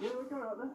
Yeah, we'll go out there.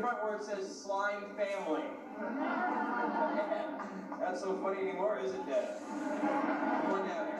The front where it says slime family. That's so funny anymore, isn't it? Come on down here.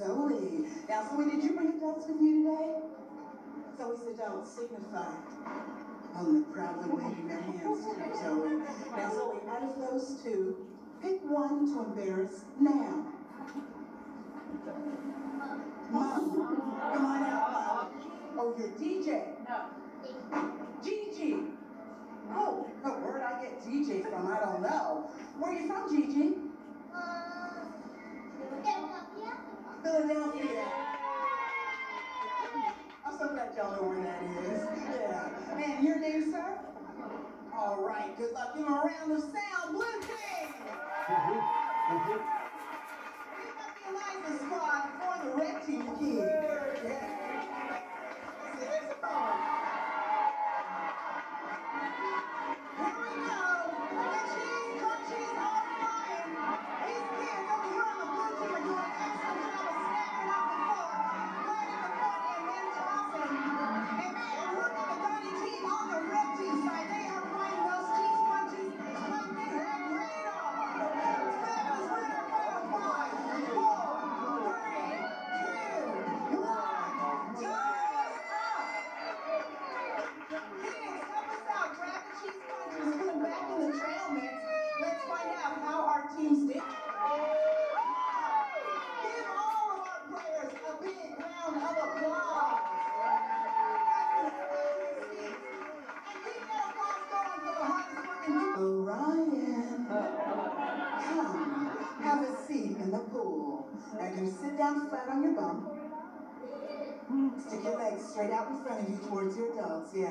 Zoe. Now, Zoe, did you bring adults with you today? Zoe's adults signify. Only proudly waving their hands to you, Zoe. Now, Zoe, out of those two, pick one to embarrass now. Mom, come on out, Mom. Oh, you're DJ. No. Gigi. Oh, where'd I get DJ from? I don't know. Where are you from, Gigi? Uh, Philadelphia. I'm so glad y'all know where that is. Yeah. And your name, sir? All right. Good luck. Give 'em a round of sound. Blue team. down flat on your bum. Hmm. Stick your legs straight out in front of you towards your adults, yeah.